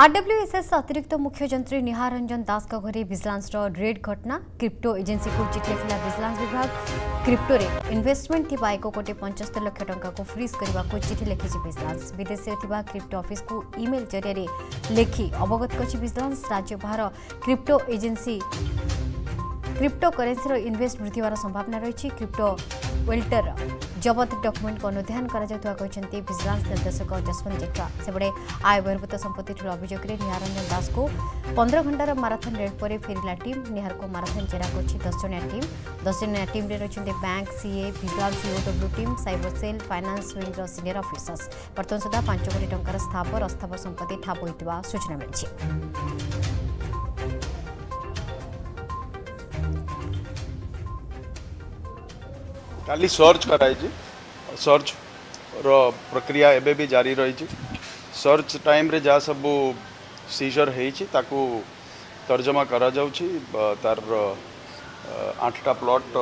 RWSS अतिरिक्त मुख्य जंत्री निहार दास घरे भिजिलांस रेड घटना क्रिप्टो एजेन्सी को चिटलेला भिजिलांस विभाग क्रिप्टो रे इन्वेस्टमेंट थी एक कोटी पंचस्तर लक्ष टा को फ्रिज करने को चिठी लिखि भिजिलांस विदेश क्रिप्टो अफिस् को इमेल जरिया लेखि अवगत कर भिजिलांस राज्य बाहर crypto agency crypto currency invest वृद्धि होवार संभावना रही क्रिप्टो वेल्टर ଜବତ ଡକୁମେଣ୍ଟକୁ ଅନୁଧ୍ୟାନ କରାଯାଉଥିବା କହିଛନ୍ତି ଭିଜିଲାନ୍ସ ନିର୍ଦ୍ଦେଶକ ଯଶବନ୍ତ ଜେଠୱା ସେପଟେ ଆୟ ବହିର୍ଭୂତ ସମ୍ପତ୍ତି ଠୁଳ ଅଭିଯୋଗରେ ନିହାର ରଞ୍ଜନ ଦାସକୁ ପନ୍ଦର ଘଣ୍ଟାର ମାରାଥନ୍ ରେଡ୍ ପରେ ଫେରିଲା ଟିମ୍ ନିହାରକୁ ମାରାଥନ୍ ଜେରା କରିଛି ଦଶ ଜଣିଆ ଟିମ୍ ଦଶ ଜଣିଆ ଟିମ୍ରେ ରହିଛନ୍ତି ବ୍ୟାଙ୍କ ସିଏ ଭିଜିଲାନ୍ସ ୟୁଡବ୍ଲ୍ୟୁ ଟିମ୍ ସାଇବର ସେଲ୍ ଫାଇନାନ୍ସ ୱିଙ୍ଗର ସିନିୟର ଅଫିସର୍ସ ବର୍ତ୍ତମାନ ସୁଦ୍ଧା ପାଞ୍ଚ କୋଟି ଟଙ୍କାର ସ୍ଥାବର ଅସ୍ଥାବର ସମ୍ପତ୍ତି ଠାବ ହୋଇଥିବା ସୂଚନା ମିଳିଛି खाली सर्च कर सर्च रो प्रक्रिया एबे भी जारी रही सर्च टाइम रे जहाँ सब सीजर हो तर्जमा कर तार आठटा प्लॉट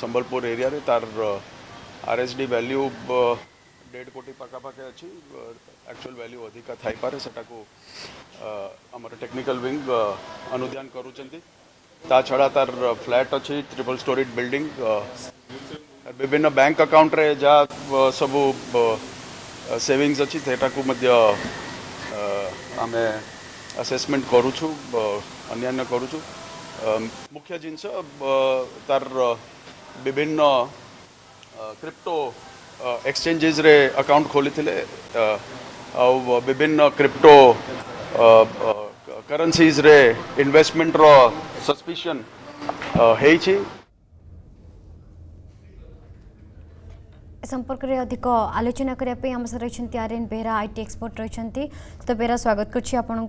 संबलपुर एरिया रे तार डी वैल्यू डेढ़ कोटी पाखापाखे अच्छी एक्चुअल वैल्यू अधिक थपे से आमर टेक्निकल विंग अनुदान करुँच छड़ा तार फ्लैट अच्छी ट्रिपल स्टोरी बिल्डिंग ବିଭିନ୍ନ ବ୍ୟାଙ୍କ ଆକାଉଣ୍ଟରେ ଯାହା ସବୁ ସେଭିଙ୍ଗସ୍ ଅଛି ସେଇଟାକୁ ମଧ୍ୟ ଆମେ ଆସେସମେଣ୍ଟ କରୁଛୁ ଅନ୍ୟାନ୍ୟ କରୁଛୁ ମୁଖ୍ୟ ଜିନିଷ ତାର ବିଭିନ୍ନ କ୍ରିପ୍ଟୋ ଏକ୍ସଚେଞ୍ଜେସ୍ରେ ଆକାଉଣ୍ଟ ଖୋଲିଥିଲେ ଆଉ ବିଭିନ୍ନ କ୍ରିପ୍ଟୋ କରେନ୍ସିଜ୍ରେ ଇନଭେଷ୍ଟମେଣ୍ଟର ସସ୍ପିସନ୍ ହେଇଛି संपर्क में अधिक आलोचना करने आम sir R N Behera I T expert रही बेहरा स्वागत कर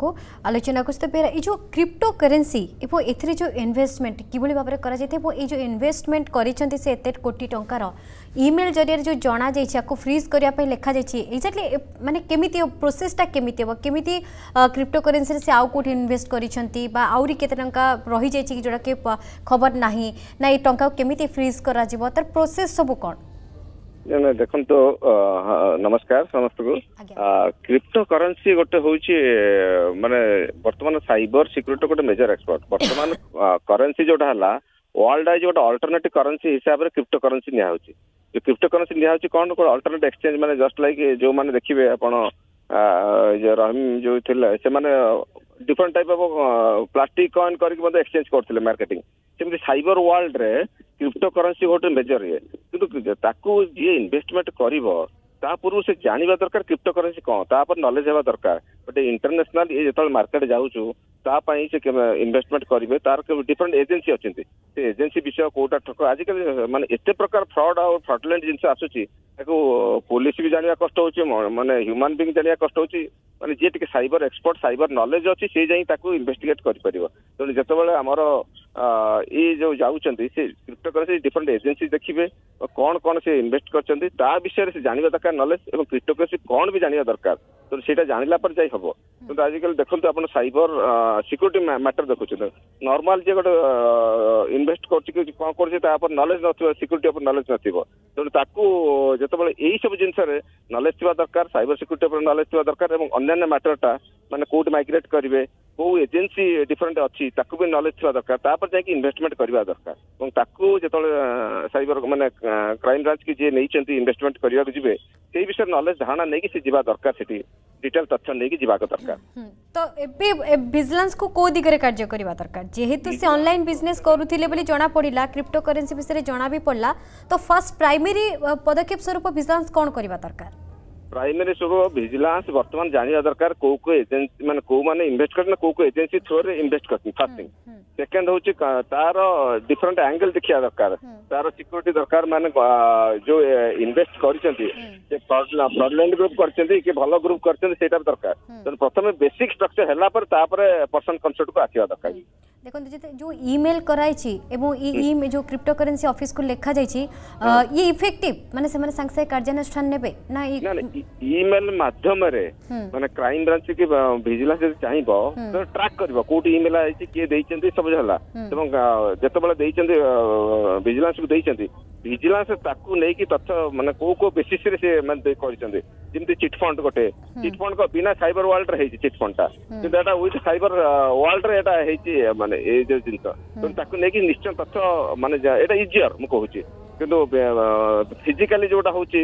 आलोचना को बेहरा यो क्रिप्टो करेन्सी ए जो इनभेस्टमेंट कि भाव में कर जो करते कोटी टकर इमेल जरिए जो जना जाए फ्रिज करने लिखा जाए एक्जाक्टली मानते केमी प्रोसेसटा केमी हम केमी क्रिप्टो करेन्सी से आउ कौट इनभेस्ट कर आतंका रही जाए कि जोटा कि खबर ना ना ये टाँग केमी फ्रिज कर प्रोसेस सब कौन ଦେଖନ୍ତୁ ନମସ୍କାର ସମସ୍ତଙ୍କୁ କ୍ରିପ୍ଟୋ କରେନ୍ସି ଗୋଟେ ହଉଛି ମାନେ ବର୍ତ୍ତମାନ ସାଇବର ସିକ୍ୟୁରିଟି ଗୋଟେ ମେଜର ଏକ୍ସପର୍ଟ ବର୍ତ୍ତମାନ କରେନ୍ସି ଯୋଉଟା ହେଲା ୱାର୍ଲଡ ୱାଇଜ ଗୋଟେ ଅଲ୍ଟରନେଟିଭ କରେନ୍ସି ହିସାବରେ କ୍ରିପ୍ଟୋ କରେନ୍ସି ନିଆହଉଛି ଯୋଉ କ୍ରିପ୍ଟୋ କରେନ୍ସି ନିଆହଉଛି କ'ଣ ଗୋଟେ ଅଲ୍ଟରନେଟ୍ ଏକ୍ସଚେଞ୍ଜ ମାନେ ଜଷ୍ଟ ଲାଇକ୍ ଯୋଉମାନେ ଦେଖିବେ ଆପଣ ରହିମ ଯୋଉ ଥିଲେ ସେମାନେ different type of plastic coin କରିକି ମଧ୍ୟ ଏକ୍ସଚେଞ୍ଜ କରୁଥିଲେ ମାର୍କେଟିଂ ସେମିତି ସାଇବର ୱାର୍ଲଡରେ କ୍ରିପ୍ଟୋ କରେନ୍ସି ଗୋଟେ ମେଜର ଇଏ କିନ୍ତୁ ତାକୁ ଯିଏ ଇନଭେଷ୍ଟମେଣ୍ଟ କରିବ ତା ପୂର୍ବରୁ ସେ ଜାଣିବା ଦରକାର କ୍ରିପ୍ଟୋ କରେନ୍ସି କ'ଣ ତା ଉପରେ ନଲେଜ ହେବା ଦରକାର ଗୋଟେ ଇଣ୍ଟରନ୍ୟାସନାଲ ଇଏ ଯେତେବେଳେ ମାର୍କେଟ ଯାଉଛୁ ତା ପାଇଁ ସେ ଇନଭେଷ୍ଟମେଣ୍ଟ କରିବେ ତାର ଡିଫରେଣ୍ଟ ଏଜେନ୍ସି ଅଛନ୍ତି ସେ ଏଜେନ୍ସି ବିଷୟ କୋଉଟା ଠକ ଆଜିକାଲି ମାନେ ଏତେ ପ୍ରକାର ଫ୍ରଡ୍ ଆଉ ଫ୍ରଡଲେଣ୍ଟ ଜିନିଷ ଆସୁଛି ତାକୁ ପୋଲିସ ବି ଜାଣିବା କଷ୍ଟ ହେଉଛି ମାନେ ହ୍ୟୁମାନ ବିଙ୍ଗ ଜାଣିବା କଷ୍ଟ ହେଉଛି ମାନେ ଯିଏ ଟିକେ ସାଇବର ଏକ୍ସପର୍ଟ ସାଇବର ନଲେଜ ଅଛି ସେ ଯାଇ ତାକୁ ଇନଭେଷ୍ଟିଗେଟ୍ କରିପାରିବ ତେଣୁ ଯେତେବେଳେ ଆମର ଏ ଯୋଉ ଯାଉଛନ୍ତି ସେ କ୍ରିପ୍ଟୋକରେନ୍ସି ଡିଫରେଣ୍ଟ ଏଜେନ୍ସି ଦେଖିବେ କ'ଣ କ'ଣ ସେ ଇନଭେଷ୍ଟ କରିଛନ୍ତି ତା ବିଷୟରେ ସେ ଜାଣିବା ଦରକାର ନଲେଜ ଏବଂ କ୍ରିପ୍ଟୋକରେନ୍ସି କ'ଣ ବି ଜାଣିବା ଦରକାର ତ ସେଇଟା ଜାଣିଲା ପରେ ଯାଇ ହବ କିନ୍ତୁ ଆଜିକାଲି ଦେଖନ୍ତୁ ଆପଣ ସାଇବର ସିକ୍ୟୁରିଟି ମ୍ୟାଟର ଦେଖୁଛନ୍ତି ନର୍ମାଲ ଯିଏ ଗୋଟେ ଇନଭେଷ୍ଟ କରୁଛି କି କ'ଣ କରୁଛି ତା ଉପରେ ନଲେଜ ନଥିବ ସିକ୍ୟୁରିଟି ଉପରେ ନଲେଜ ନଥିବ ତେଣୁ ତାକୁ ଯେତେବେଳେ ଏଇ ସବୁ ଜିନିଷରେ ନଲେଜ ଥିବା ଦରକାର ସାଇବର ସିକ୍ୟୁରିଟି ଉପରେ ନଲେଜ ଥିବା ଦରକାର ଏବଂ ଅନ୍ୟାନ୍ୟ ମ୍ୟାଟରଟା ମାନେ କୋଉଠି ମାଇଗ୍ରେଟ୍ କରିବେ କୋଉ ଏଜେନ୍ସି ଡିଫରେଣ୍ଟ ଅଛି ତାକୁ ବି ନଲେଜ ଥିବା ଦରକାର ତା ଉପରେ ଯାଇକି ଇନଭେଷ୍ଟମେଣ୍ଟ କରିବା ଦରକାର ଏବଂ ତାକୁ ଯେତେବେଳେ ସାଇବର ମାନେ କ୍ରାଇମ ବ୍ରାଞ୍ଚ କି ଯିଏ ନେଇଛନ୍ତି ଇନଭେଷ୍ଟମେଣ୍ଟ କରିବାକୁ ଯିବେ ସେଇ ବିଷୟରେ ନଲେଜ ଧାରଣା ନେଇକି ସେ ଯିବା ଦରକାର ସେଠି ଡିଟେଲ ତଥ୍ୟ ନେଇକି ଯିବା ଦରକାର ତ ଏବେ ଭିଜିଲାନ୍ସ କୁ କୋଉ ଦିଗରେ କାର୍ଯ୍ୟ କରିବା ଦରକାର ଯେହେତୁ ସେ ଅନଲାଇନ ବିଜନେସ କରୁଥିଲେ ବୋଲି ଜଣା ପଡିଲା କ୍ରିପ୍ଟୋ କରେନ୍ସି ବିଷୟରେ ଜଣା ବି ପଡିଲା ତ ଫାର୍ଷ୍ଟ ପ୍ରାଇମେରୀ ପଦକ୍ଷେପ ସ୍ୱରୂପ ଭିଜିଲାନ୍ସ କଣ କରିବା ଦରକାର प्राइमरी सब भिजिलांस बर्तमान जाना दरकार कौ कौ एजेन्सी मैंने कौ मैंने इनभेस्ट करते कौ कौ एजेन्सी थ्रो रे इनभेस्ट करते फास्ट थिंग सेकेंड हूँ तार डिफरेंट आंगेल देखा दरकार तार सिक्यूरीटी दरकार मैंने जो इनभेस्ट कर फ्रडलैंड ग्रुप कर भल ग्रुप करते दरकार तेनाली प्रथम बेसिक स्ट्रक्चर है पर्सन कनसेप्ट को आसवा दरकार দেখুন যে ইমেল করাইছি এবং এই যে ক্রিপ্টো কারেন্সি অফিস কু লেখা যাইছি ইয়ে ইফেক্টিভ মানে সেমানে সাংসে কার্যানুষ্ঠান নেবে না ইমেল মাধ্যমে মানে ক্রাইম ব্রাঞ্চ কি ভিজিলান্স যদি চাইব ট্রাক করিব কোটি ইমেল আইছি কি দেইছেন সব হেলা এবং যেতবেলে দেইছেন ভিজিলান্স কু দেইছেন ଭିଜିଲାନ୍ସ ତାକୁ ନେଇକି ତଥ୍ୟ ମାନେ କୋଉ କୋଉ ବେସିସରେ ସେ ମାନେ କରିଛନ୍ତି ଯେମିତି ଚିଟଫଣ୍ଡ ଗୋଟେ ଚିଟଫଣ୍ଡ ବିନା ସାଇବର ୱାର୍ଲଡରେ ହେଇଛି ଚିଟଫଣ୍ଡଟା କିନ୍ତୁ ଏଟା ୱିଥ ସାଇବର ୱାର୍ଲଡରେ ଏଟା ହେଇଛି ମାନେ ଏଇ ଯୋଉ ଜିନିଷ ତେଣୁ ତାକୁ ନେଇକି ନିଶ୍ଚୟ ତଥ୍ୟ ମାନେ ଏଟା ଇଜିଅର ମୁଁ କହୁଛି କିନ୍ତୁ ଫିଜିକାଲି ଯୋଉଟା ହଉଛି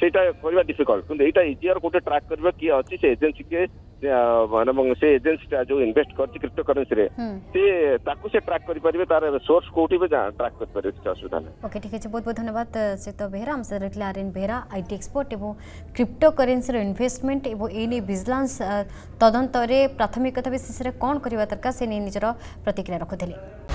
ସେଇଟା କରିବା ଡିଫିକଲ୍ଟ କିନ୍ତୁ ଏଇଟା ଇଜିଅର ଗୋଟେ ଟ୍ରାକ୍ କରିବା କିଏ ଅଛି ସେ ଏଜେନ୍ସି କିଏ मानव से एजेन्सी टा जो इनभेस्ट कर क्रिप्टो करेन्सी से से ट्रैक करेंगे तार सोर्स कौटी भी ट्रैक करेंगे किसी असुविधा ना ओके ठीक है बहुत बहुत धन्यवाद श्वेत बेहरा हमसे रखिले R N Behera I T expert और क्रिप्टो करेन्सी इनभेस्टमेंट और ये भिजिलांस तदंतर प्राथमिकता विशेष कौन करवा दरकार से नहीं निजर प्रतिक्रिया रखुले